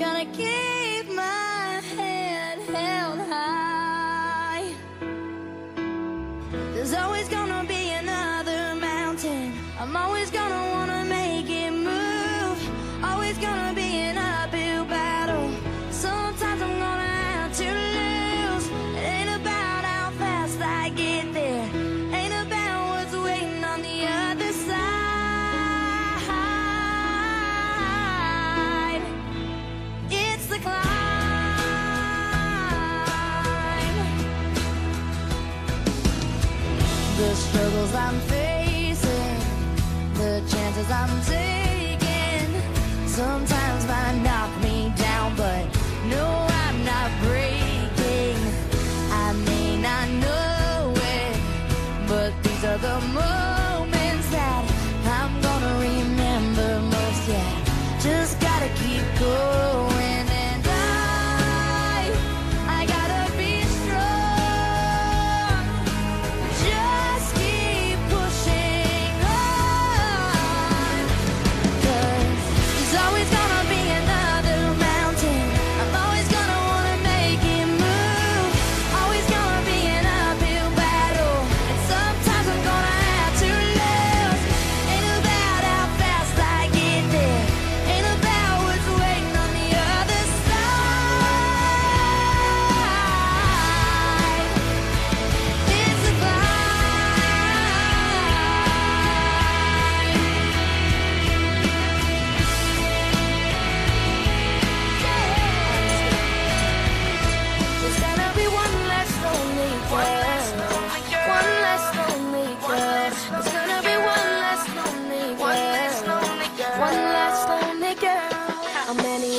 Gotta keep my head held high. There's always gonna be another mountain. I'm always gonna wanna make it move. Always gonna be The struggles I'm facing, the chances I'm taking, sometimes might knock me down, but no, I'm not breaking.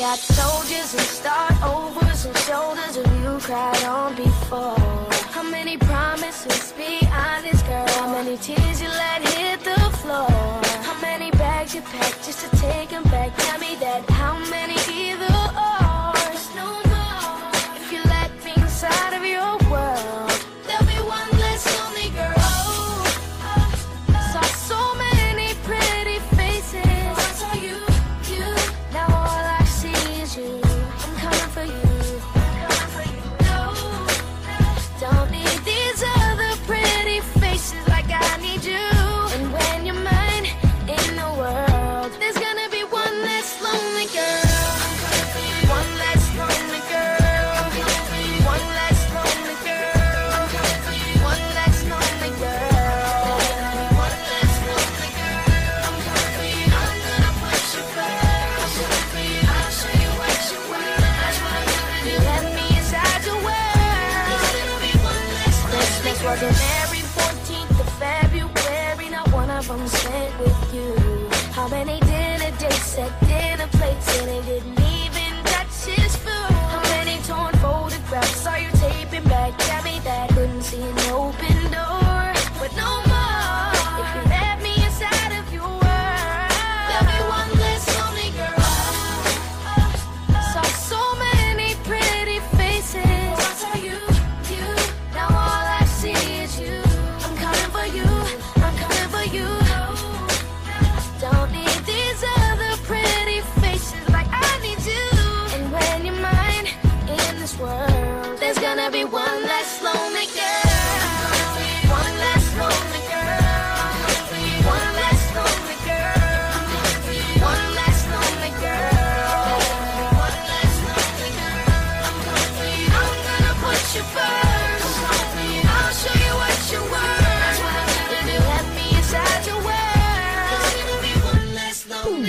Hot soldiers and start overs and shoulders have you cried on before? How many promises be honest, girl? How many tears you let hit the floor? How many bags you packed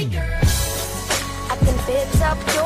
I can fit up your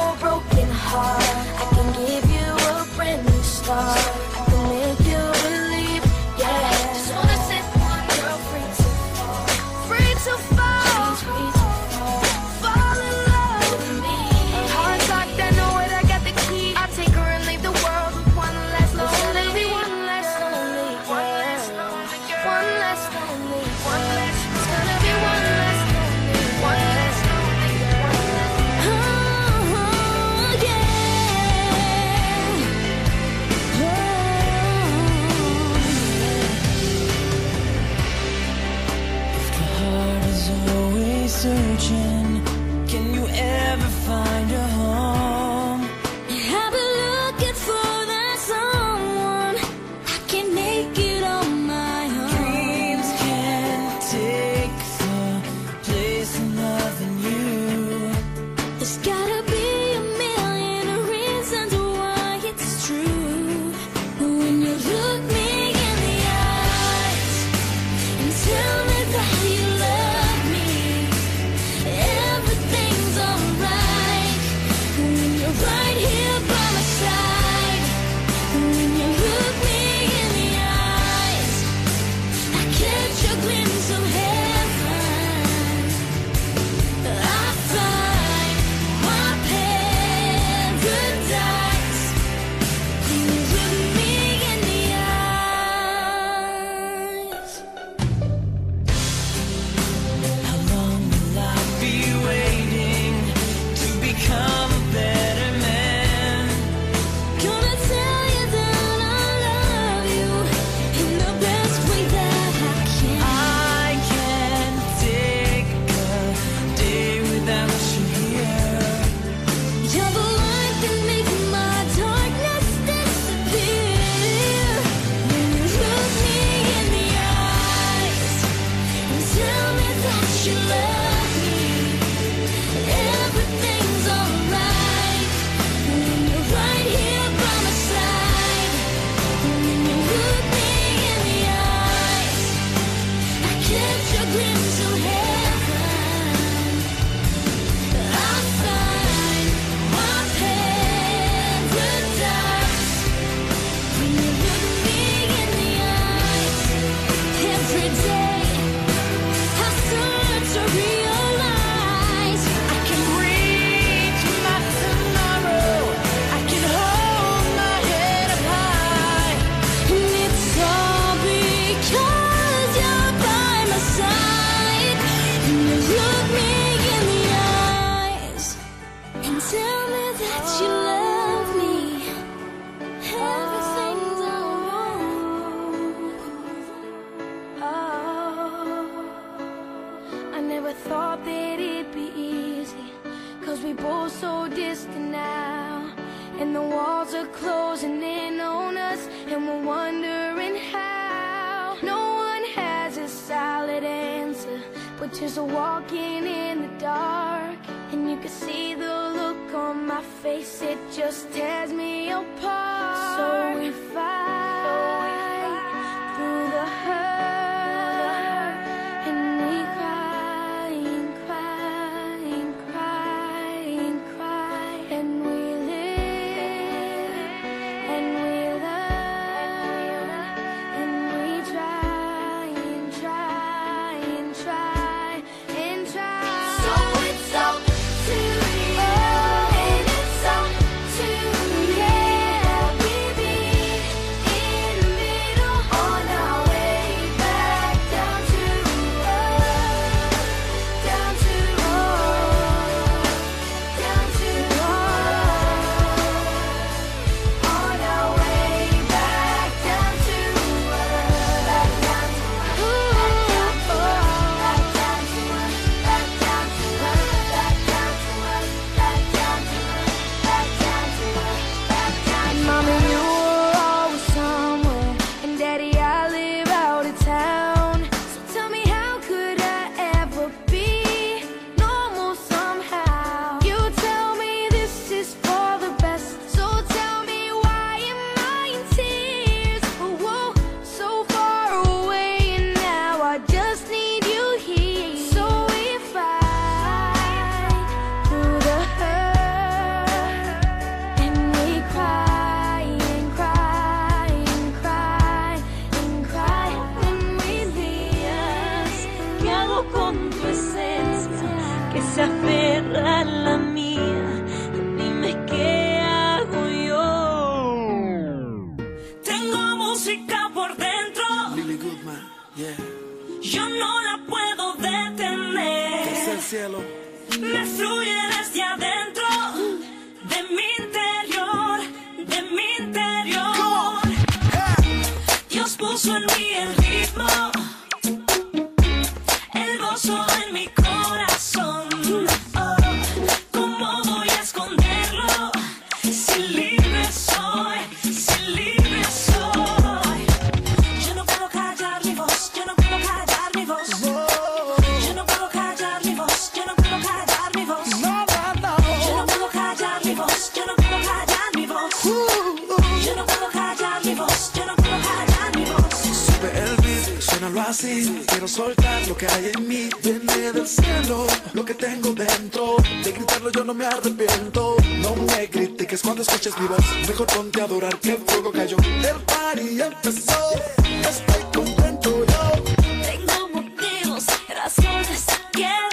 temperatures are walking in the dark. And you can see the look on my face, it just tears me apart. música por dentro. Goodman, yeah. Yo no la puedo detener. Me fluye desde adentro. De mi interior, de mi interior. Dios puso en mí el ritmo. fácil. Quiero soltar lo que hay en mí. Viene del cielo lo que tengo dentro. De gritarlo yo no me arrepiento. No me critiques cuando escuches mi voz. Mejor ponte adorar que el fuego cayó. El party empezó. Estoy contento yo. Tengo motivos, razones. Quiero.